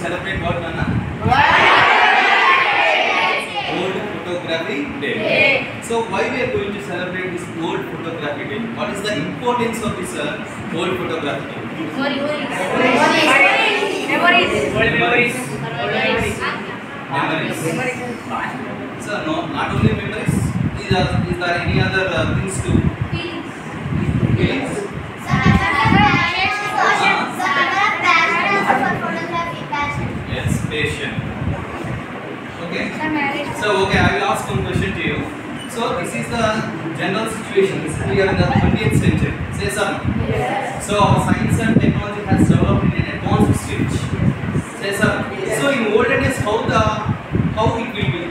celebrate what, Nana? World Photography Day. So why we are going to celebrate this World Photography Day? What is the importance of this uh, World Photography Day? Memories. Memories. Memories. Memories. So no, not only memories. Is there, is there any other uh, things too? Feelings? Yes, Okay. So okay, I will ask one question to you. So this is the general situation. This is we are in the 20th century. Say something. So science and technology has developed in an advanced stage. Say something. So in olden days, how the how it will be?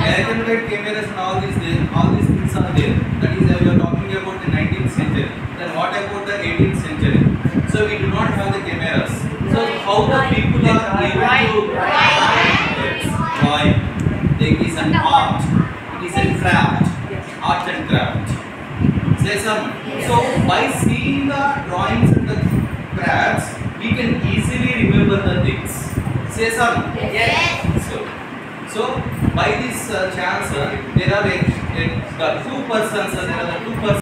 Black and white cameras and all these all these things are there. That is, uh, we are talking about the 19th century. Then what about the 18th century? So we do not have the cameras. So how the people are able to Yes, why? It is an art. It is a craft. Art and craft. Say some. So by seeing the drawings and the crafts, we can easily remember the things. Say some. Yes. So, so by this uh, chance, uh, there are a, a, the two persons, uh, there are the two persons.